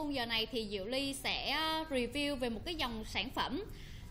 khung giờ này thì Diệu Ly sẽ ờ, review về một cái dòng sản phẩm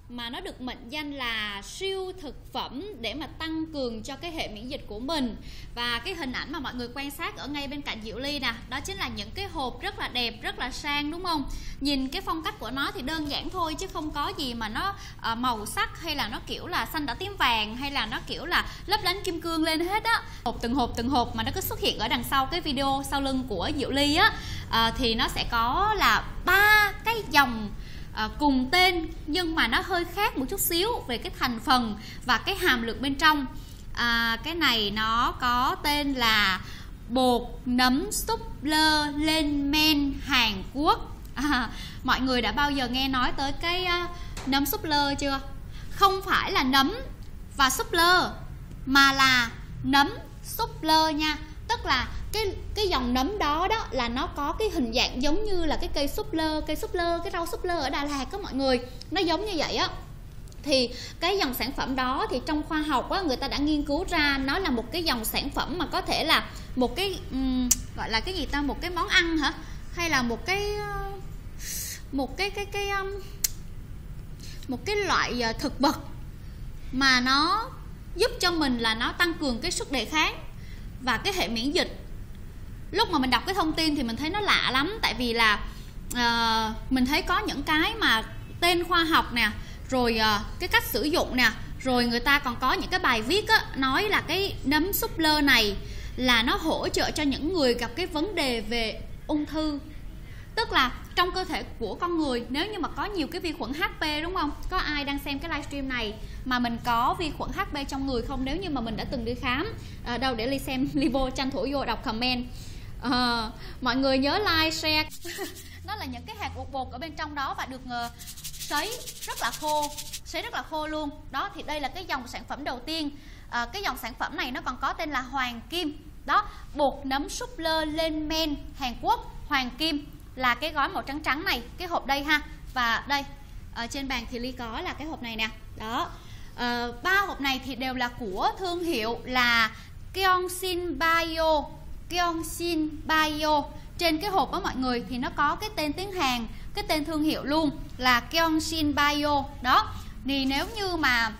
mà nó được mệnh danh là siêu thực phẩm để mà tăng cường cho cái hệ miễn dịch của mình. Và cái hình ảnh mà mọi người quan sát ở ngay bên cạnh Diệu Ly nè đó chính là những cái hộp rất là đẹp rất là sang đúng không? Nhìn cái phong cách của nó thì đơn giản thôi chứ không có gì mà nó à, màu sắc hay là nó kiểu là xanh đỏ tím vàng hay là nó kiểu là lấp lánh kim cương lên hết á. Hộp từng hộp từng hộp mà nó cứ xuất hiện ở đằng sau cái video sau lưng của Diệu Ly á à, thì nó sẽ có là ba cái dòng à, cùng tên nhưng mà nó hơi khác một chút xíu về cái thành phần và cái hàm lượng bên trong. À, cái này nó có tên là bột nấm súp lơ lên men Hàn Quốc. À, mọi người đã bao giờ nghe nói tới cái uh, nấm súp lơ chưa? Không phải là nấm và súp lơ mà là nấm súp lơ nha. Tức là cái cái dòng nấm đó đó là nó có cái hình dạng giống như là cái cây súp lơ cây súp lơ cái rau súp lơ ở Đà Lạt các mọi người. Nó giống như vậy á. Thì cái dòng sản phẩm đó thì trong khoa học á người ta đã nghiên cứu ra nó là một cái dòng sản phẩm mà có thể là một cái um, gọi là cái gì ta một cái món ăn hả? Hay là một cái ờ, một cái cái cái um, một cái loại ờ, thực vật mà nó giúp cho mình là nó tăng cường cái sức đề kháng và cái hệ miễn dịch lúc mà mình đọc cái thông tin thì mình thấy nó lạ lắm. Tại vì là uh, mình thấy có những cái mà tên khoa học nè rồi uh, cái cách sử dụng nè rồi người ta còn có những cái bài viết á, nói là cái nấm súp lơ này là nó hỗ trợ cho những người gặp cái vấn đề về ung thư. Tức là trong cơ thể của con người nếu như mà có nhiều cái vi khuẩn HP đúng không? Có ai đang xem cái livestream này mà mình có vi khuẩn HP trong người không? Nếu như mà mình đã từng đi khám à, đâu để ly xem ly vô tranh thủ vô đọc comment à, mọi người nhớ like share. Nó là những cái hạt bột bột ở bên trong đó và được uh, sấy rất là khô sấy rất là khô luôn. Đó thì đây là cái dòng sản phẩm đầu tiên. À, cái dòng sản phẩm này nó còn có tên là hoàng kim. Đó bột nấm súp lơ lên men Hàn Quốc. Hoàng kim là cái gói màu trắng trắng này cái hộp đây ha. Và đây ở trên bàn thì ly có là cái hộp này nè. Đó. Ờ, ba hộp này thì đều là của thương hiệu là Kyongsin Bio. Kyongshin Bio trên cái hộp đó mọi người thì nó có cái tên tiếng Hàn cái tên thương hiệu luôn là Kyongshin Bio đó thì nếu như mà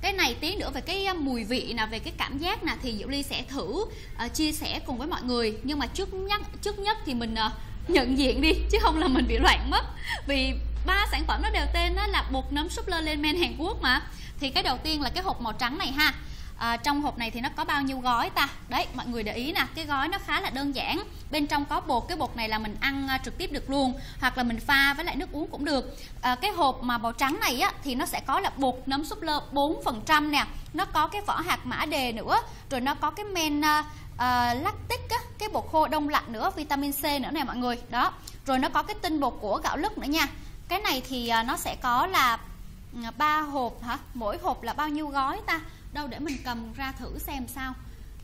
cái này tí nữa về cái mùi vị nè về cái cảm giác nè thì Diệu Ly sẽ thử uh, chia sẻ cùng với mọi người. Nhưng mà trước nhất trước nhất thì mình uh, nhận diện đi chứ không là mình bị loạn mất. Vì ba sản phẩm nó đều tên đó là bột nấm súp lơ lên men Hàn Quốc mà. Thì cái đầu tiên là cái hộp màu trắng này ha à, trong hộp này thì nó có bao nhiêu gói ta? Đấy mọi người để ý nè cái gói nó khá là đơn giản. Bên trong có bột cái bột này là mình ăn ờ, trực tiếp được luôn hoặc là mình pha với lại nước uống cũng được. À, cái hộp mà màu trắng này á thì nó sẽ có là bột nấm súp lơ 4% nè. Nó có cái vỏ hạt mã đề nữa rồi nó có cái men uh, lactic á, cái bột khô đông lạnh nữa vitamin C nữa nè mọi người. Đó rồi nó có cái tinh bột của gạo lứt nữa nha. Cái này thì nó sẽ có là ừ, ba hộp hả? Mỗi hộp là bao nhiêu gói ta? Đâu để mình cầm ra thử xem sao.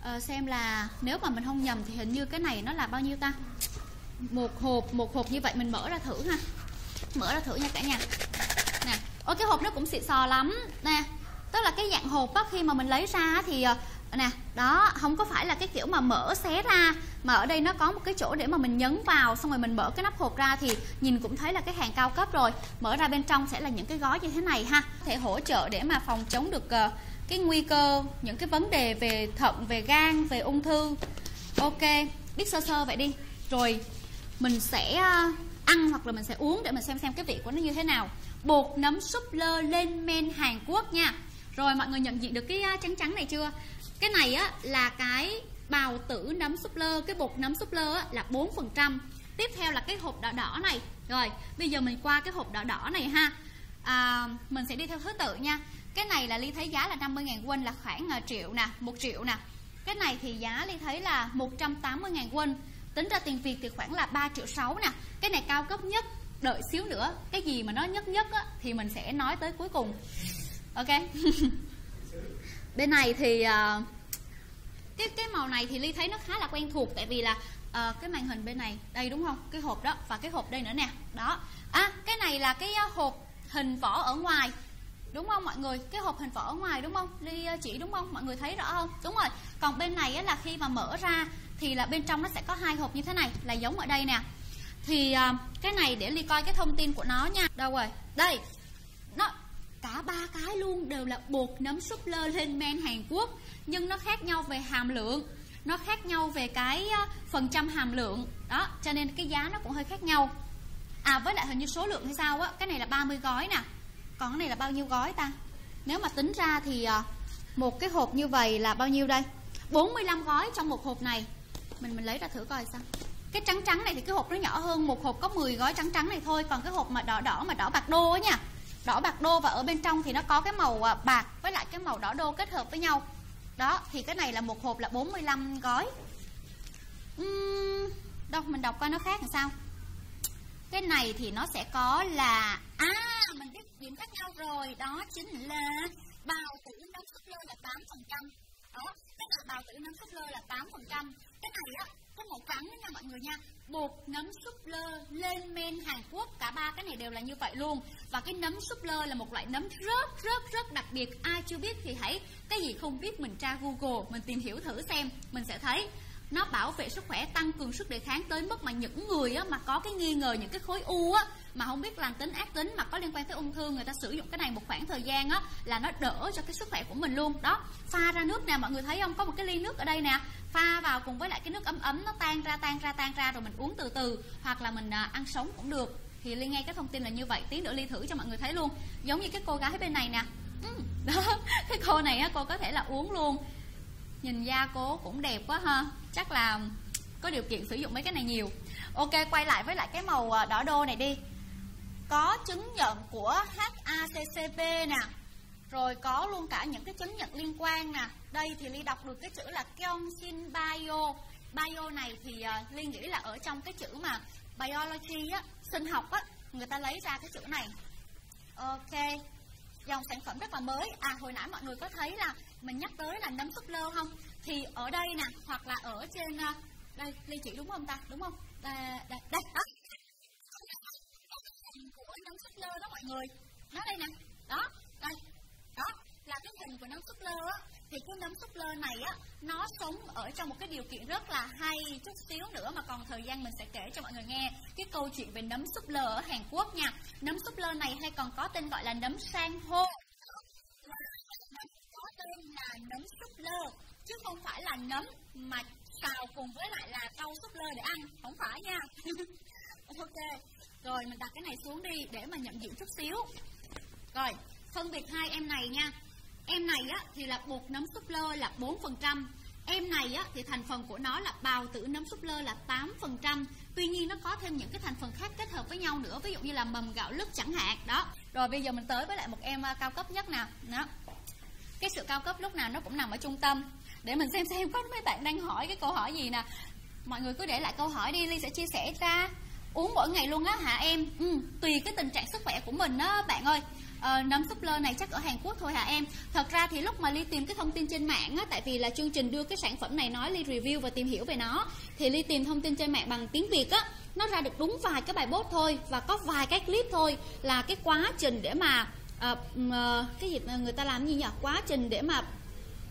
À, xem là nếu mà mình không nhầm thì hình như cái này nó là bao nhiêu ta? Một hộp một hộp như vậy mình mở ra thử ha. Mở ra thử nha cả nhà. Nè ôi cái hộp nó cũng xịn sò lắm. Nè tức là cái dạng hộp á khi mà mình lấy ra thì ờ, nè đó không có phải là cái kiểu mà mở xé ra mà ở đây nó có một cái chỗ để mà mình nhấn vào xong rồi mình mở cái nắp hộp ra thì nhìn cũng thấy là cái hàng cao cấp rồi. Mở ra bên trong sẽ là những cái gói như thế này ha. Có thể hỗ trợ để mà phòng chống được uh, cái nguy cơ những cái vấn đề về thận về gan về ung thư. Ok biết sơ sơ vậy đi. Rồi mình sẽ ờ, ăn hoặc là mình sẽ uống để mình xem xem cái vị của nó như thế nào. Bột nấm súp lơ lên men Hàn Quốc nha. Rồi mọi người nhận diện được cái ờ, trắng trắng này chưa? Cái này á là cái bào tử nấm súp lơ. Cái bột nấm súp lơ á, là 4% tiếp theo là cái hộp đỏ đỏ này. Rồi bây giờ mình qua cái hộp đỏ đỏ này ha. À, mình sẽ đi theo thứ tự nha cái này là ly thấy giá là 50.000 won là khoảng à, triệu nè một triệu nè. Cái này thì giá ly thấy là 180.000 won. Tính ra tiền Việt thì khoảng là 3 triệu 6 nè. Cái này cao cấp nhất đợi xíu nữa cái gì mà nó nhất nhất á, thì mình sẽ nói tới cuối cùng. Ok? Bên này thì uh, cái cái màu này thì ly thấy nó khá là quen thuộc tại vì là uh, cái màn hình bên này đây đúng không? Cái hộp đó và cái hộp đây nữa nè. Đó. À cái này là cái uh, hộp hình vỏ ở ngoài đúng không mọi người? Cái hộp hình vỏ ở ngoài đúng không? Ly ờ, chỉ đúng không? Mọi người thấy rõ không? Đúng rồi. Còn bên này á, là khi mà mở ra thì là bên trong nó sẽ có hai hộp như thế này là giống ở đây nè. Thì ờ, cái này để ly coi cái thông tin của nó nha. Đâu rồi? Đây. Nó cả ba cái luôn đều là bột nấm súp lơ lên men Hàn Quốc nhưng nó khác nhau về hàm lượng. Nó khác nhau về cái ờ, phần trăm hàm lượng. Đó cho nên cái giá nó cũng hơi khác nhau. À với lại hình như số lượng hay sao á cái này là 30 gói nè còn cái này là bao nhiêu gói ta? Nếu mà tính ra thì ờ, một cái hộp như vậy là bao nhiêu đây? 45 gói trong một hộp này. Mình mình lấy ra thử coi sao. Cái trắng trắng này thì cái hộp nó nhỏ hơn một hộp có 10 gói trắng trắng này thôi. Còn cái hộp mà đỏ đỏ mà đỏ bạc đô á nha. Đỏ bạc đô và ở bên trong thì nó có cái màu ờ, bạc với lại cái màu đỏ đô kết hợp với nhau. Đó thì cái này là một hộp là 45 gói. Uhm, đâu mình đọc coi nó khác làm sao? Cái này thì nó sẽ có là à mình biết điểm khác nhau rồi. Đó chính là bào tử nấm súp lơ là 8 phần trăm. Đó cái là bào tử nấm súp lơ là 8 phần trăm. Cái này á có màu trắng nha mọi người nha. Bột nấm súp lơ lên men Hàn Quốc cả ba cái này đều là như vậy luôn. Và cái nấm súp lơ là một loại nấm rất rất rất đặc biệt. Ai chưa biết thì hãy cái gì không biết mình tra Google mình tìm hiểu thử xem mình sẽ thấy. Nó bảo vệ sức khỏe tăng cường sức đề kháng tới mức mà những người á, mà có cái nghi ngờ những cái khối u á mà không biết lành tính ác tính mà có liên quan tới ung thư người ta sử dụng cái này một khoảng thời gian á là nó đỡ cho cái sức khỏe của mình luôn. Đó pha ra nước nè mọi người thấy không? Có một cái ly nước ở đây nè pha vào cùng với lại cái nước ấm ấm nó tan ra tan ra tan ra rồi mình uống từ từ hoặc là mình à, ăn sống cũng được. Thì ly ngay cái thông tin là như vậy tí nữa ly thử cho mọi người thấy luôn. Giống như cái cô gái bên này nè. Ừ, đó cái cô này á cô có thể là uống luôn. Nhìn da cô cũng đẹp quá ha. Chắc là có điều kiện sử dụng mấy cái này nhiều. Ok quay lại với lại cái màu à, đỏ đô này đi có chứng nhận của HACCP nè. Rồi có luôn cả những cái chứng nhận liên quan nè. Đây thì ly đọc được cái chữ là Kyungshin Bio. Bio này thì uh, ly nghĩ là ở trong cái chữ mà biology á sinh học á người ta lấy ra cái chữ này. Ok dòng sản phẩm rất là mới. À hồi nãy mọi người có thấy là mình nhắc tới là nấm súp lơ không? Thì ở đây nè hoặc là ở trên uh, đây ly chỉ đúng không ta? Đúng không? À, đây đây À, lơ đó mọi người. Nó đây nè. Đó, đây. Đó, là cái hình của nấm súp lơ á. Thì cái nấm súp lơ này á, nó sống ở trong một cái điều kiện rất là hay chút xíu nữa mà còn thời gian mình sẽ kể cho mọi người nghe. Cái câu chuyện về nấm súp lơ ở Hàn Quốc nha. Nấm súp lơ này hay còn có tên gọi là nấm san hô. Có tên là nấm súp lơ, chứ không phải là nấm mà xào cùng với lại là rau súp lơ để ăn. Không phải nha. Ok rồi, mình đặt cái này xuống đi để mà nhận diện chút xíu. Rồi, phân biệt hai em này nha. Em này á, thì là bột nấm súp lơ là 4% em này á, thì thành phần của nó là bào tử nấm súp lơ là 8% tuy nhiên nó có thêm những cái thành phần khác kết hợp với nhau nữa, ví dụ như là mầm gạo lứt chẳng hạn, đó. Rồi, bây giờ mình tới với lại một em à, cao cấp nhất nào, đó. Cái sự cao cấp lúc nào nó cũng nằm ở trung tâm. Để mình xem xem có mấy bạn đang hỏi cái câu hỏi gì nè. Mọi người cứ để lại câu hỏi đi, ly sẽ chia sẻ ra uống mỗi ngày luôn á hả em? Ừ, tùy cái tình trạng sức khỏe của mình đó bạn ơi. Ờ, nấm súp lơ này chắc ở Hàn Quốc thôi hả em? Thật ra thì lúc mà ly tìm cái thông tin trên mạng á tại vì là chương trình đưa cái sản phẩm này nói ly review và tìm hiểu về nó thì ly tìm thông tin trên mạng bằng tiếng việt á. Nó ra được đúng vài cái bài post thôi và có vài cái clip thôi là cái quá trình để mà uh, uh, cái gì người ta làm gì nhỉ? Quá trình để mà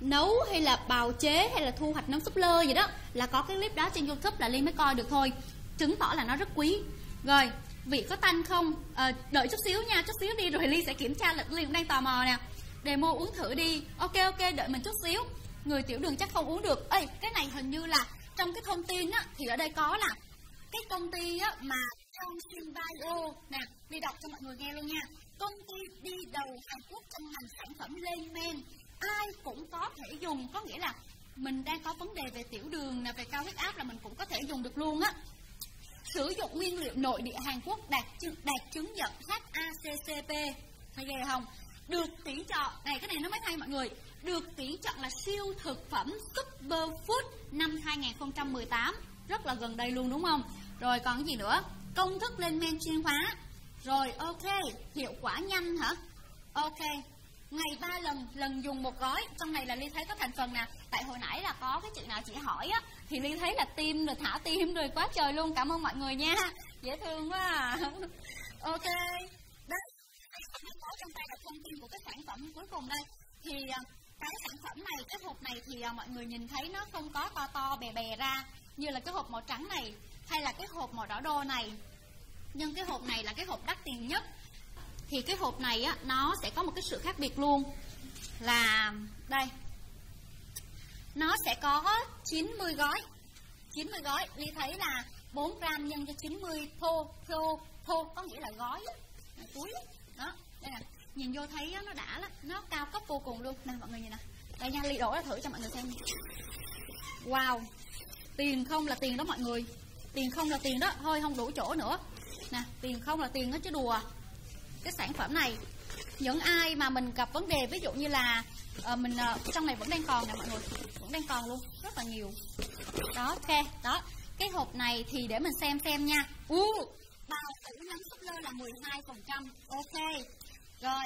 nấu hay là bào chế hay là thu hoạch nấm súp lơ gì đó là có cái clip đó trên youtube là ly mới coi được thôi chứng tỏ là nó rất quý. Rồi vị có tanh không? À, đợi chút xíu nha chút xíu đi rồi ly sẽ kiểm tra là ly cũng đang tò mò nè. Demo uống thử đi. Ok ok đợi mình chút xíu. Người tiểu đường chắc không uống được. Ê cái này hình như là trong cái thông tin á thì ở đây có là cái công ty á mà trong Bio nè đi đọc cho mọi người nghe luôn nha. Công ty đi đầu Hàn Quốc trong ngành sản phẩm lên men. Ai cũng có thể dùng. Có nghĩa là mình đang có vấn đề về tiểu đường nè về cao huyết áp là mình cũng có thể dùng được luôn á sử dụng nguyên liệu nội địa Hàn Quốc đạt chứng, đạt chứng nhận HACCP thấy ghê không? Được tuyển chọn này cái này nó mới hay mọi người. Được tuyển chọn là siêu thực phẩm Superfood năm 2018 rất là gần đây luôn đúng không? Rồi còn cái gì nữa? Công thức lên men chuyên hóa. Rồi ok hiệu quả nhanh hả? Ok ngày ba lần lần dùng một gói. Trong này là ly thấy có thành phần nè. Tại hồi nãy là có cái chị nào chị hỏi á, thì ly thấy là tim rồi, thả tim rồi, quá trời luôn. Cảm ơn mọi người nha. Dễ thương quá à. ok. Đấy có trong tay là thông tin của cái sản phẩm cuối cùng đây. Thì à, cái sản phẩm này, cái hộp này thì à, mọi người nhìn thấy nó không có to to, bè bè ra, như là cái hộp màu trắng này, hay là cái hộp màu đỏ đô này. Nhưng cái hộp này là cái hộp đắt tiền nhất thì cái hộp này á nó sẽ có một cái sự khác biệt luôn. Là đây. Nó sẽ có 90 gói. 90 gói. Như thấy là 4 gram nhân cho 90 thô thô thô. Có nghĩa là gói túi đó đây nè. Nhìn vô thấy á, nó đã lắm. Nó cao cấp vô cùng luôn. Nè mọi người nhìn nè. Đây nha Ly đổ ra thử cho mọi người xem wow. Tiền không là tiền đó mọi người. Tiền không là tiền đó. Thôi không đủ chỗ nữa. Nè tiền không là tiền đó chứ đùa cái sản phẩm này. Những ai mà mình gặp vấn đề ví dụ như là uh, mình uh, trong này vẫn đang còn nè mọi người vẫn đang còn luôn rất là nhiều. Đó ok đó. Cái hộp này thì để mình xem xem nha. U uh, bao tử nắng súp lơ là 12 phần trăm. Ok rồi.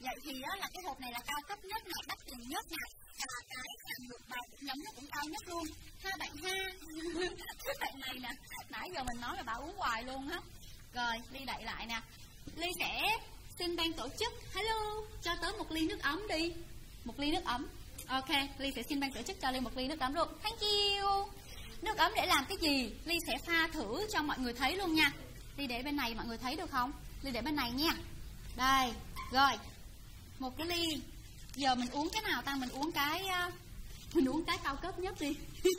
Vậy thì đó là cái hộp này là cao cấp nhất này đắt tiền nhất nè. Và cái hàm lượng bào tử nấm nó cũng cao nhất luôn. Ha bạn ha. Cái bạn này nè. Nãy giờ mình nói là bà uống hoài luôn á. Rồi đi đậy lại nè ly sẽ xin ban tổ chức. Hello, cho tới một ly nước ấm đi. Một ly nước ấm. Ok, ly sẽ xin ban tổ chức cho ly một ly nước ấm luôn. Thank you. Nước ấm để làm cái gì? Ly sẽ pha thử cho mọi người thấy luôn nha. Ly để bên này mọi người thấy được không? Ly để bên này nha. Đây, rồi. Một cái ly. Giờ mình uống cái nào ta? Mình uống cái ờ, mình uống cái cao cấp nhất đi.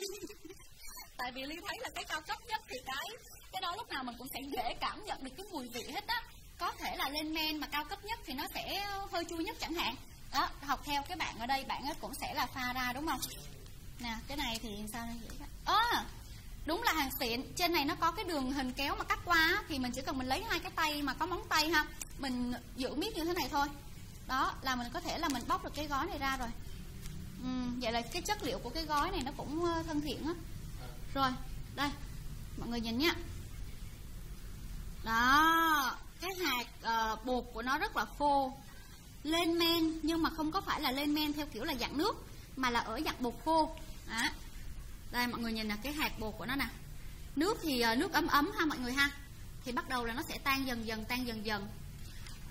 Tại vì ly thấy là cái cao cấp nhất thì cái cái đó lúc nào mình cũng sẽ dễ cảm nhận được cái mùi vị hết á có thể là lên men mà cao cấp nhất thì nó sẽ hơi chua nhất chẳng hạn. Đó học theo cái bạn ở đây bạn ấy cũng sẽ là pha ra đúng không? Nè cái này thì sao đây? Ơ à, đúng là hàng xịn. Trên này nó có cái đường hình kéo mà cắt qua thì mình chỉ cần mình lấy hai cái tay mà có móng tay ha mình giữ miết như thế này thôi. Đó là mình có thể là mình bóc được cái gói này ra rồi. Ừ, vậy là cái chất liệu của cái gói này nó cũng ờ, thân thiện á. Rồi đây mọi người nhìn nhá. Đó cái hạt uh, bột của nó rất là khô lên men nhưng mà không có phải là lên men theo kiểu là dạng nước mà là ở dạng bột khô. Đó. đây mọi người nhìn là cái hạt bột của nó nè. Nước thì uh, nước ấm ấm ha mọi người ha. Thì bắt đầu là nó sẽ tan dần dần tan dần dần.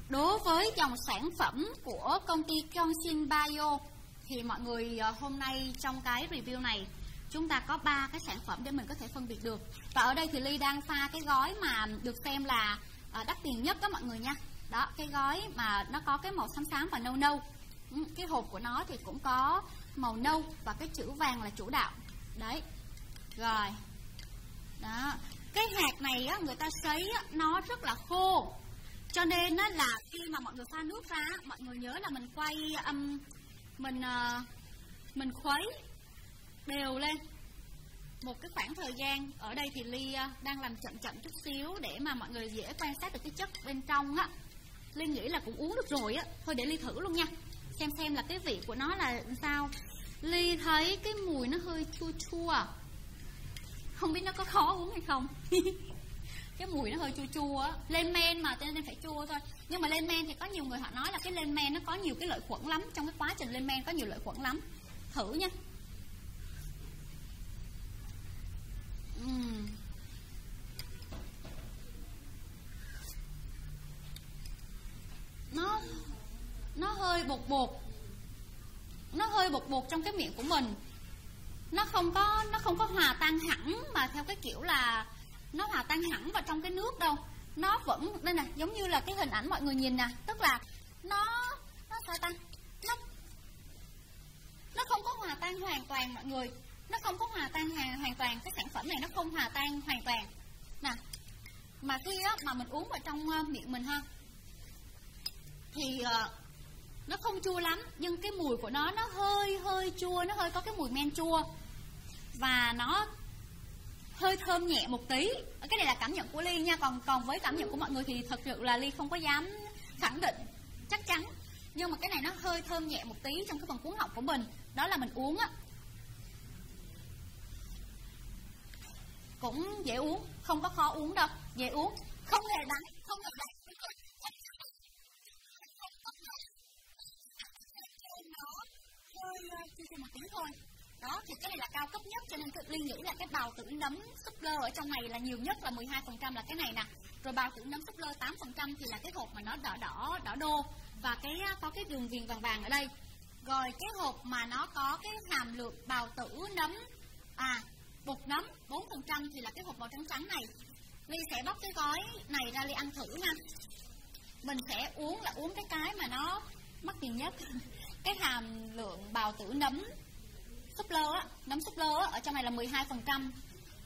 Đối với dòng sản phẩm của công ty Kyungshin Bio thì mọi người uh, hôm nay trong cái review này chúng ta có ba cái sản phẩm để mình có thể phân biệt được. Và ở đây thì ly đang pha cái gói mà được xem là à, đắt tiền nhất đó mọi người nha. Đó cái gói mà nó có cái màu xám xám và nâu nâu. Ừ, cái hộp của nó thì cũng có màu nâu và cái chữ vàng là chủ đạo. Đấy. Rồi. Đó. Cái hạt này á, người ta sấy á, nó rất là khô. Cho nên á, là khi mà mọi người pha nước ra mọi người nhớ là mình quay um, mình uh, mình khuấy đều lên một cái khoảng thời gian ở đây thì ly ờ, đang làm chậm chậm chút xíu để mà mọi người dễ quan sát được cái chất bên trong á. Ly nghĩ là cũng uống được rồi á. Thôi để ly thử luôn nha. Xem xem là cái vị của nó là sao. Ly thấy cái mùi nó hơi chua chua. Không biết nó có khó uống hay không. Cái mùi nó hơi chua chua á. Lên men mà, cho nên phải chua thôi. Nhưng mà lên men thì có nhiều người họ nói là cái lên men nó có nhiều cái lợi khuẩn lắm. Trong cái quá trình lên men có nhiều lợi khuẩn lắm. Thử nha. Ừ. nó nó hơi bột bột. Nó hơi bột bột trong cái miệng của mình. Nó không có, nó không có hòa tan hẳn mà theo cái kiểu là nó hòa tan hẳn vào trong cái nước đâu. Nó vẫn, đây nè, giống như là cái hình ảnh mọi người nhìn nè. Tức là nó nó sao ta? Nó nó không có hòa tan hoàn toàn mọi người nó không có hòa tan hoàn, hoàn toàn. Cái sản phẩm này nó không hòa tan hoàn toàn. Nè mà khi á, mà mình uống vào trong uh, miệng mình ha thì uh, nó không chua lắm nhưng cái mùi của nó nó hơi hơi chua nó hơi có cái mùi men chua. Và nó hơi thơm nhẹ một tí. Cái này là cảm nhận của ly nha. Còn còn với cảm nhận của mọi người thì thật sự là ly không có dám khẳng định chắc chắn. Nhưng mà cái này nó hơi thơm nhẹ một tí trong cái phần cuốn họng của mình. Đó là mình uống á cũng dễ uống, không có khó uống đâu, dễ uống. Không hề đắng không hề đắng hơi chua một tí thôi. Đó, thì cái này là cao cấp nhất, cho nên linh nghĩ là cái bào tử nấm súp lơ ở trong này là nhiều nhất, là 12% là cái này nè. Rồi bào tử nấm súp lơ 8% thì là cái hộp mà nó đỏ đỏ đỏ đô. Và cái ờ, có cái đường viền vàng vàng ở đây. Rồi cái hộp mà nó có cái hàm lượng bào tử nấm à bột nấm 4% thì là cái hộp màu trắng trắng này. Ly sẽ bóc cái gói này ra Ly ăn thử nha. Mình sẽ uống là uống cái cái mà nó mắc tiền nhất. Cái hàm lượng bào tử nấm súp lơ á, nấm súp lơ á, ở trong này là 12%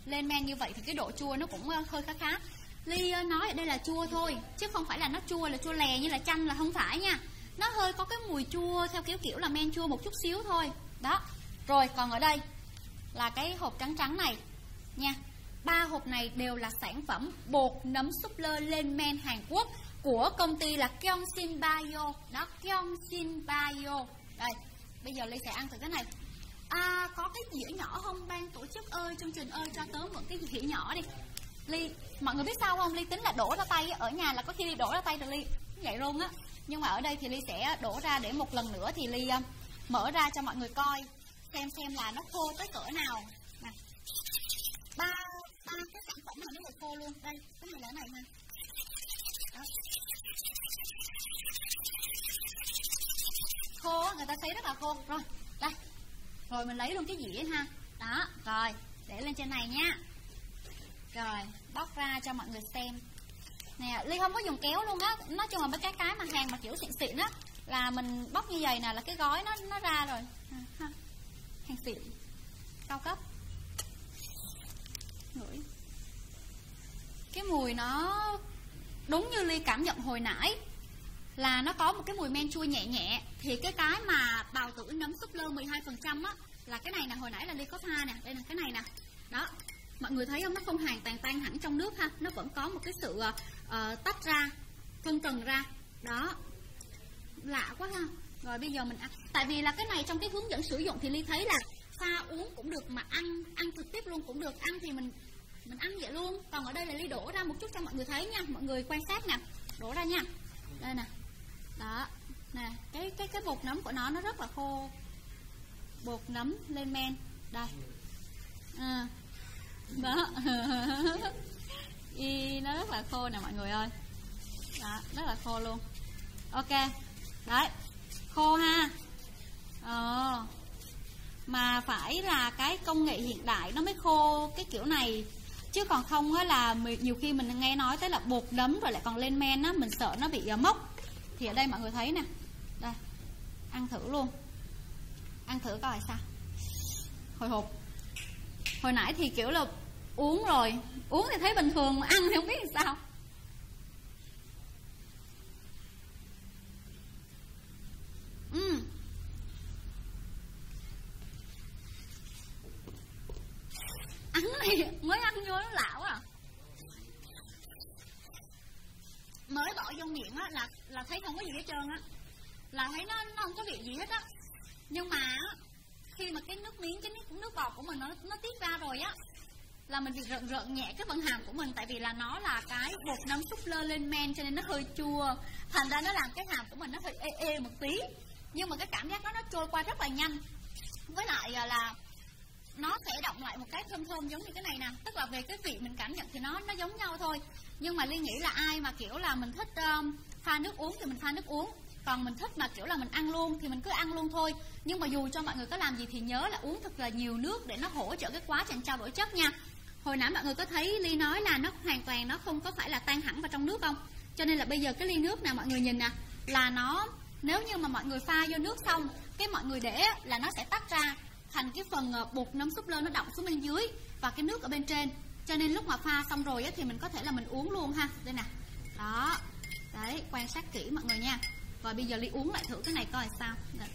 Lên men như vậy thì cái độ chua nó cũng ờ, hơi khá khá. Ly ờ, nói ở đây là chua thôi Chứ không phải là nó chua là chua lè như là chanh là không phải nha. Nó hơi có cái mùi chua theo kiểu kiểu là men chua một chút xíu thôi. Đó Rồi còn ở đây là cái hộp trắng trắng này. Nha, ba hộp này đều là sản phẩm bột nấm súp lơ lên men Hàn Quốc của công ty là Kyongsin Bio. Đó Kyongsin Bio. Đây, bây giờ Ly sẽ ăn thử cái này. À có cái dĩa nhỏ không? Ban tổ chức ơi, chương trình ơi, cho tớ một cái dĩa nhỏ đi. Ly, mọi người biết sao không? Ly tính là đổ ra tay ở nhà là có khi ly đổ ra tay rồi ly. Vậy luôn á. Nhưng mà ở đây thì ly sẽ đổ ra để một lần nữa thì ly à, mở ra cho mọi người coi xem xem là nó khô tới cỡ nào. Nè. Ba ba cái sản phẩm này nó được khô luôn. Đây, cái này là cái này ha đó. Khô người ta thấy rất là khô. Rồi, đây. Rồi mình lấy luôn cái dĩa ha. Đó, rồi. Để lên trên này nha. Rồi, bóc ra cho mọi người xem. Nè, ly không có dùng kéo luôn á. Nói chung là mấy cái cái mà hàng mà kiểu xịn xịn á, là mình bóc như vậy nè, là cái gói nó nó ra rồi. Ha hàng xịn. Cao cấp. Ngửi. Cái mùi nó đúng như ly cảm nhận hồi nãy. Là nó có một cái mùi men chua nhẹ nhẹ. Thì cái cái mà bào tử nấm súp lơ 12% á là cái này nè hồi nãy là ly có pha nè đây là cái này nè. Đó. Mọi người thấy không? Nó không hoàn toàn tan hẳn trong nước ha. Nó vẫn có một cái sự uh, tách ra phân tầng ra. Đó. Lạ quá ha rồi bây giờ mình ăn. Tại vì là cái này trong cái hướng dẫn sử dụng thì ly thấy là pha uống cũng được mà ăn ăn trực tiếp luôn cũng được. Ăn thì mình mình ăn vậy luôn. Còn ở đây là ly đổ ra một chút cho mọi người thấy nha. Mọi người quan sát nè. Đổ ra nha. Đây nè. Đó. Nè cái cái cái bột nấm của nó nó rất là khô. Bột nấm lên men đây. À, đó. Y nó rất là khô nè mọi người ơi. Đó rất là khô luôn. Ok. Đấy khô ha? Ờ. Mà phải là cái công nghệ hiện đại nó mới khô cái kiểu này. Chứ còn không á là nhiều khi mình nghe nói tới là bột đấm rồi lại còn lên men á, mình sợ nó bị ờ, mốc. Thì ở đây mọi người thấy nè. Đây. Ăn thử luôn. Ăn thử coi sao. Hồi hộp. Hồi nãy thì kiểu là uống rồi. Uống thì thấy bình thường mà ăn thì không biết làm sao. Là là thấy không có gì hết trơn á. Là thấy nó nó không có việc gì hết á. Nhưng mà khi mà cái nước miếng cái nước, nước bọt của mình nó nó tiết ra rồi á là mình bị rợn rợn nhẹ cái phần hàm của mình. Tại vì là nó là cái bột nấm súp lơ lên men cho nên nó hơi chua. Thành ra nó làm cái hàm của mình nó hơi ê ê một tí. Nhưng mà cái cảm giác đó nó trôi qua rất là nhanh. Với lại à, là nó sẽ động lại một cái thơm thơm giống như cái này nè. Tức là về cái vị mình cảm nhận thì nó nó giống nhau thôi. Nhưng mà liên nghĩ là ai mà kiểu là mình thích um, pha nước uống thì mình pha nước uống. Còn mình thích mà kiểu là mình ăn luôn thì mình cứ ăn luôn thôi. Nhưng mà dù cho mọi người có làm gì thì nhớ là uống thật là nhiều nước để nó hỗ trợ cái quá trình trao đổi chất nha. Hồi nãy mọi người có thấy ly nói là nó hoàn toàn nó không có phải là tan hẳn vào trong nước không? Cho nên là bây giờ cái ly nước nào mọi người nhìn nè là nó nếu như mà mọi người pha vô nước xong cái mọi người để là nó sẽ tách ra thành cái phần ờ, bột nấm súp lơ nó đọng xuống bên dưới và cái nước ở bên trên. Cho nên lúc mà pha xong rồi á, thì mình có thể là mình uống luôn ha. Đây nè. Đó. Đấy quan sát kỹ mọi người nha. Rồi bây giờ ly uống lại thử cái này coi sao. Đấy.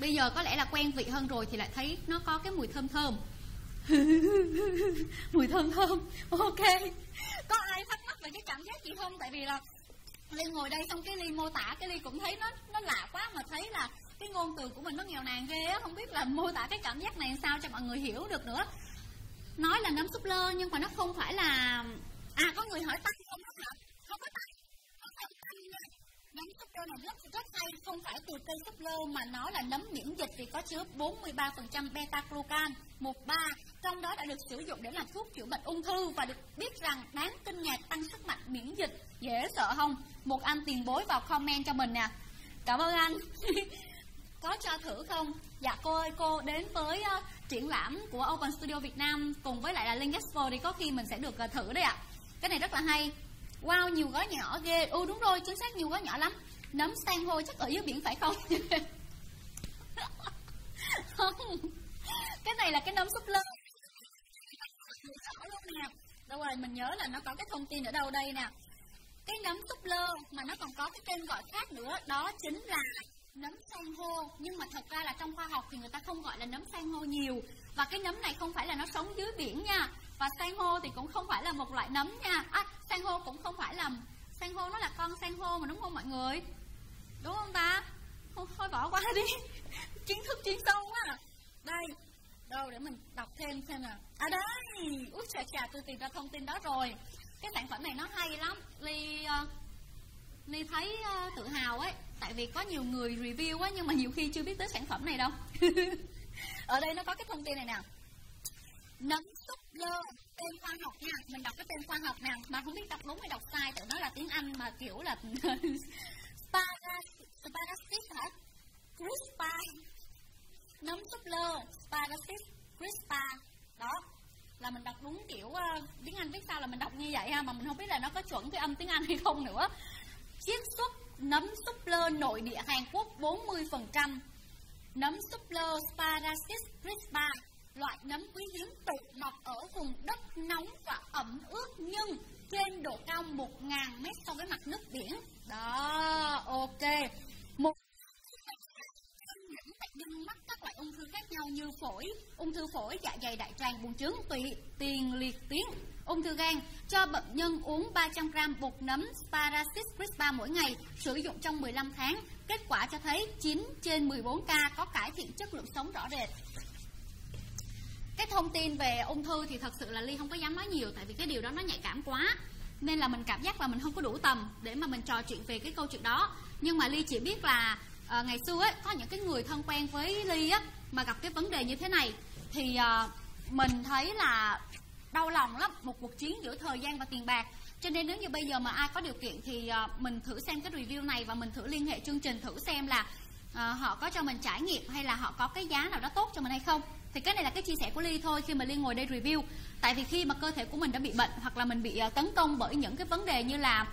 bây giờ có lẽ là quen vị hơn rồi thì lại thấy nó có cái mùi thơm thơm. Mùi thơm thơm. Ok. Có ai thắc mắc về cái cảm giác gì không? Tại vì là ly ngồi đây xong cái ly mô tả, cái ly cũng thấy nó nó lạ quá mà thấy là cái ngôn từ của mình nó nghèo nàn ghê á, không biết là mô tả cái cảm giác này sao cho mọi người hiểu được nữa. Nói là nấm súp lơ nhưng mà nó không phải là à có người hỏi tanh không hả? Không có tanh không phải tanh nấm súp lơ này rất rất hay, không phải từ cây súp lơ mà nó là nấm miễn dịch vì có chứa 43% beta glucan 13 trong đó đã được sử dụng để làm thuốc chữa bệnh ung thư và được biết rằng đáng kinh ngạc tăng sức mạnh miễn dịch, dễ sợ không? Một anh tiền bối vào comment cho mình nè. Cảm ơn anh. Có cho thử không? Dạ cô ơi cô đến với uh, triển lãm của Open Studio Việt Nam cùng với lại là Link Expo thì có khi mình sẽ được uh, thử đấy ạ. Cái này rất là hay. Wow nhiều gói nhỏ ghê. Ừ đúng rồi chính xác nhiều gói nhỏ lắm. Nấm san hô chắc ở dưới biển phải không? Không. Cái này là cái nấm súp lơ. Đâu rồi mình nhớ là nó có cái thông tin ở đâu đây nè cái nấm túp lơ mà nó còn có cái tên gọi khác nữa đó chính là nấm san hô. Nhưng mà thật ra là trong khoa học thì người ta không gọi là nấm san hô nhiều. Và cái nấm này không phải là nó sống dưới biển nha. Và san hô thì cũng không phải là một loại nấm nha. À san hô cũng không phải là san hô nó là con san hô mà đúng không mọi người? Đúng không ta? Thôi, thôi bỏ qua đi. Kiến thức chuyên sâu quá à. đây đâu để mình đọc thêm xem nào. À đây. Út chà chà tôi tìm ra thông tin đó rồi cái sản phẩm này nó hay lắm. Ly uh, ly thấy uh, tự hào ấy. Tại vì có nhiều người review á nhưng mà nhiều khi chưa biết tới sản phẩm này đâu. Ở đây nó có cái thông tin này nè. Nấm súp lơ tên khoa học nha. Mình đọc cái tên khoa học nè. Mà không biết đọc đúng hay đọc sai tại nó là tiếng anh mà kiểu là sparasis hả? Crispa nấm súp lơ sparasis crispa đó là mình đọc đúng kiểu uh, tiếng anh viết sao là mình đọc như vậy ha? Mà mình không biết là nó có chuẩn cái âm tiếng Anh hay không nữa. Chiết xuất nấm súp lơ nội địa Hàn Quốc 40% nấm súp lơ Sparasis crispa loại nấm quý hiếm tự mọc ở vùng đất nóng và ẩm ướt nhưng trên độ cao 1.000 mét so với mặt nước biển. Đó ok. Một những bệnh nhân mắc các loại ung thư khác nhau như phổi, ung thư phổi, dạ dày, đại tràng, buồng trứng, tụy, tiền liệt tuyến, ung thư gan. Cho bệnh nhân uống 300 gram bột nấm Sparasis crispa mỗi ngày, sử dụng trong 15 tháng. Kết quả cho thấy 9 trên 14 ca có cải thiện chất lượng sống rõ rệt. Cái thông tin về ung thư thì thật sự là Ly không có dám nói nhiều tại vì cái điều đó nó nhạy cảm quá. Nên là mình cảm giác là mình không có đủ tầm để mà mình trò chuyện về cái câu chuyện đó. Nhưng mà Ly chỉ biết là à, ngày xưa ấy có những cái người thân quen với ly á mà gặp cái vấn đề như thế này thì à, mình thấy là đau lòng lắm một cuộc chiến giữa thời gian và tiền bạc. Cho nên nếu như bây giờ mà ai có điều kiện thì à, mình thử xem cái review này và mình thử liên hệ chương trình thử xem là à, họ có cho mình trải nghiệm hay là họ có cái giá nào đó tốt cho mình hay không. Thì cái này là cái chia sẻ của ly thôi khi mà ly ngồi đây review. Tại vì khi mà cơ thể của mình đã bị bệnh hoặc là mình bị uh, tấn công bởi những cái vấn đề như là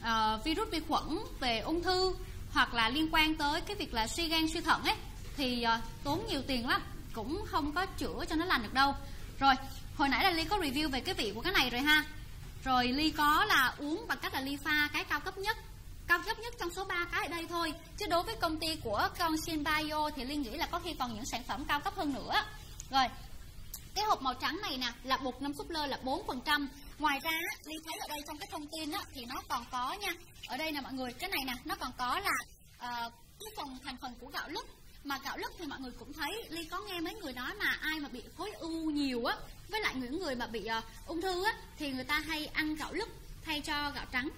uh, virus vi khuẩn về ung thư hoặc là liên quan tới cái việc là suy gan suy thận ấy thì uh, tốn nhiều tiền lắm cũng không có chữa cho nó lành được đâu. Rồi hồi nãy là ly có review về cái vị của cái này rồi ha. Rồi ly có là uống bằng cách là ly pha cái cao cấp nhất. Cao cấp nhất trong số 3 cái ở đây thôi. Chứ đối với công ty của con Bio thì ly nghĩ là có khi còn những sản phẩm cao cấp hơn nữa. Rồi cái hộp màu trắng này nè là bột nấm súp lơ là 4% ngoài ra ly thấy ở đây trong cái thông tin á, thì nó còn có nha. Ở đây nè mọi người cái này nè nó còn có là uh, cái phần thành phần của gạo lứt. Mà gạo lứt thì mọi người cũng thấy ly có nghe mấy người nói mà ai mà bị khối u nhiều á với lại những người mà bị uh, ung thư á thì người ta hay ăn gạo lứt thay cho gạo trắng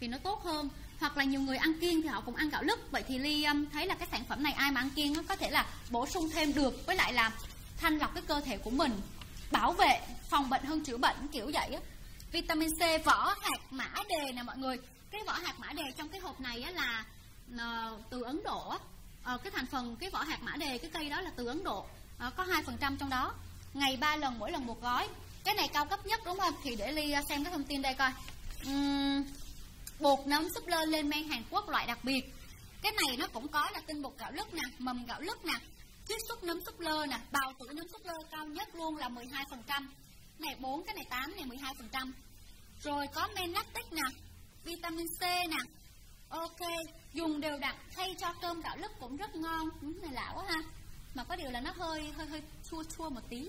vì nó tốt hơn. Hoặc là nhiều người ăn kiêng thì họ cũng ăn gạo lứt. Vậy thì ly um, thấy là cái sản phẩm này ai mà ăn kiêng nó có thể là bổ sung thêm được với lại là thanh lọc cái cơ thể của mình bảo vệ phòng bệnh hơn chữa bệnh kiểu vậy á. Vitamin C vỏ hạt mã đề nè mọi người. Cái vỏ hạt mã đề trong cái hộp này á là uh, từ Ấn Độ á. Uh, cái thành phần cái vỏ hạt mã đề cái cây đó là từ Ấn Độ. Uh, có hai phần trăm trong đó ngày ba lần mỗi lần một gói. Cái này cao cấp nhất đúng không? Thì để ly ờ, xem cái thông tin đây coi. Uhm, bột nấm súp lơ lên men Hàn Quốc loại đặc biệt. Cái này nó cũng có là tinh bột gạo lứt nè mầm gạo lứt nè chiết xuất nấm súp lơ nè bào tử nấm súp lơ cao nhất luôn là 12% này 4 cái này 8 này 12% rồi có men lactic nè vitamin C nè. Ok dùng đều đặn thay cho cơm gạo lứt cũng rất ngon. Cái này lạ quá ha mà có điều là nó hơi hơi hơi chua chua một tí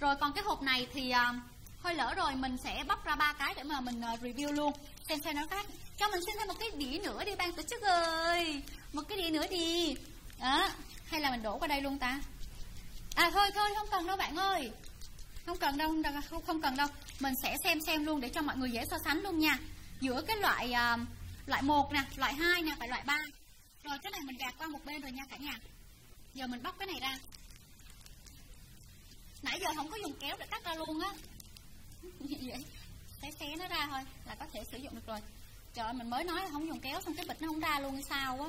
rồi còn cái hộp này thì uh, hơi lỡ rồi mình sẽ bóc ra ba cái để mà mình uh, review luôn. Xem xem nó khác cho mình xin thêm một cái đĩa nữa đi ban tổ chức ơi. Một cái đĩa nữa đi. Đó. Hay là mình đổ qua đây luôn ta? À thôi thôi không cần đâu bạn ơi. Không cần đâu không, không cần đâu. Mình sẽ xem xem luôn để cho mọi người dễ so sánh luôn nha. Giữa cái loại uh, loại một nè loại hai nè và loại ba. Rồi cái này mình gạt qua một bên rồi nha cả nhà giờ mình bóc cái này ra. Nãy giờ không có dùng kéo để cắt ra luôn á. Vậy xé xé nó ra thôi là có thể sử dụng được rồi. Trời ơi, mình mới nói là không dùng kéo, xong cái bịch nó không ra luôn sao á.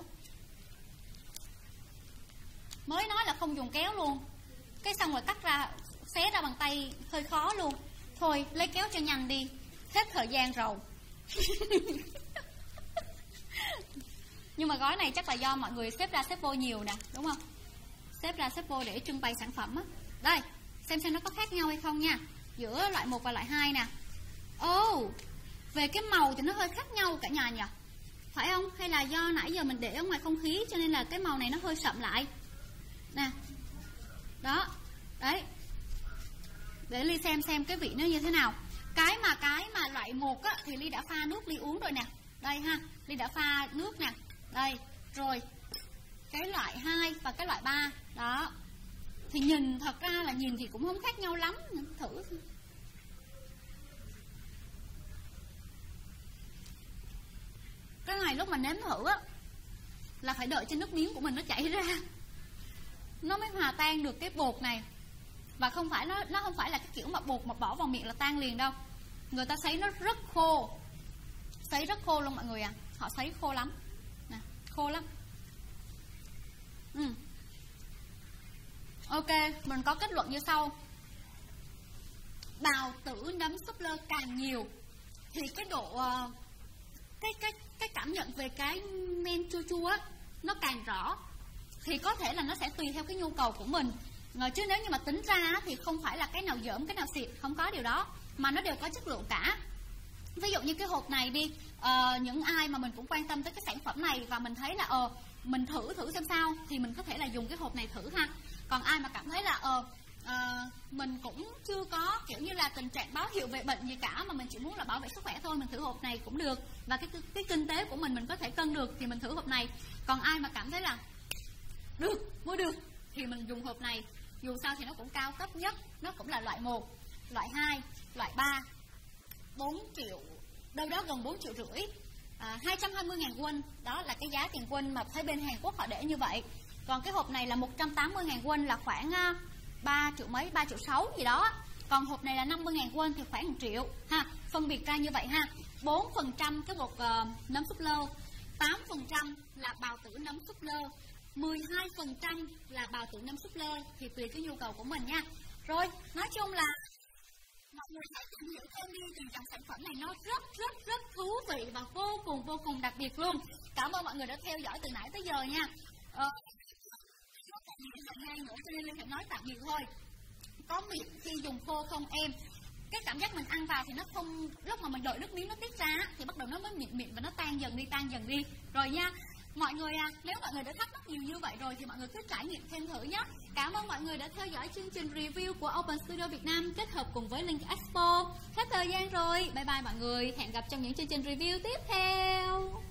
Mới nói là không dùng kéo luôn. Cái xong rồi cắt ra, xé ra bằng tay hơi khó luôn. Thôi, lấy kéo cho nhanh đi. Hết thời gian rồi. Nhưng mà gói này chắc là do mọi người xếp ra xếp vô nhiều nè, đúng không? Xếp ra xếp vô để trưng bày sản phẩm á. Đây xem xem nó có khác nhau hay không nha. Giữa loại 1 và loại 2 nè. Ồ oh, về cái màu thì nó hơi khác nhau cả nhà nhỉ? Phải không? Hay là do nãy giờ mình để ở ngoài không khí cho nên là cái màu này nó hơi sậm lại? Nè. Đó đấy. Để ly xem xem cái vị nó như thế nào. Cái mà cái mà loại một á thì ly đã pha nước ly uống rồi nè. Đây ha ly đã pha nước nè. Đây rồi cái loại 2 và cái loại 3 đó. Thì nhìn, thật ra là nhìn thì cũng không khác nhau lắm thử cái này lúc mà nếm thử á, là phải đợi cho nước miếng của mình nó chảy ra. Nó mới hòa tan được cái bột này. Và không phải nó nó không phải là cái kiểu mà bột mà bỏ vào miệng là tan liền đâu. Người ta sấy nó rất khô. Sấy rất khô luôn mọi người à họ sấy khô lắm. Nè, khô lắm ừ. ok mình có kết luận như sau. Bào tử nấm súp lơ càng nhiều thì cái độ ờ, cái cái cái cảm nhận về cái men chua chua á nó càng rõ thì có thể là nó sẽ tùy theo cái nhu cầu của mình. Ờ, chứ nếu như mà tính ra thì không phải là cái nào dởm cái nào xịt không có điều đó mà nó đều có chất lượng cả. Ví dụ như cái hộp này đi uh, những ai mà mình cũng quan tâm tới cái sản phẩm này và mình thấy là ờ uh, mình thử thử xem sao. Thì mình có thể là dùng cái hộp này thử ha. Còn ai mà cảm thấy là ờ uh, uh, mình cũng chưa có kiểu như là tình trạng báo hiệu về bệnh gì cả mà mình chỉ muốn là bảo vệ sức khỏe thôi mình thử hộp này cũng được. Và cái cái, cái kinh tế của mình mình có thể cân được thì mình thử hộp này. Còn ai mà cảm thấy là được mua được thì mình dùng hộp này. Dù sao thì nó cũng cao cấp nhất nó cũng là loại 1 loại 2 loại 3 4 triệu đâu đó gần 4 triệu rưỡi à, 220.000 won. Đó là cái giá tiền won mà thấy bên Hàn Quốc họ để như vậy. Còn cái hộp này là 180.000 won là khoảng à, 3 triệu mấy 3 triệu 6 gì đó. Còn hộp này là 50.000 won thì khoảng 1 triệu. Ha phân biệt ra như vậy ha. 4% cái bột uh, nấm súp lơ 8% là bào tử nấm súp lơ 12% là bào tử nấm súp lơ thì tùy cái nhu cầu của mình nha. Rồi nói chung là mọi người hãy tìm hiểu thêm đi vì dòng sản phẩm này nó rất rất rất thú vị và vô cùng vô cùng đặc biệt luôn. Cảm ơn mọi người đã theo dõi từ nãy tới giờ nha. Ờ, hai nữa cho nên phải nói tạm biệt thôi. Có miệng khi dùng khô không em? Cái cảm giác mình ăn vào thì nó không lúc mà mình đợi nước miếng nó tiết ra thì bắt đầu nó mới mịn mịn và nó tan dần đi tan dần đi. Rồi nha mọi người à nếu mọi người đã thắc mắc nhiều như vậy rồi thì mọi người cứ trải nghiệm thêm thử nhé cảm ơn mọi người đã theo dõi chương trình review của Open Studio Việt Nam kết hợp cùng với Link Expo. Hết thời gian rồi. Bye bye mọi người. Hẹn gặp trong những chương trình review tiếp theo.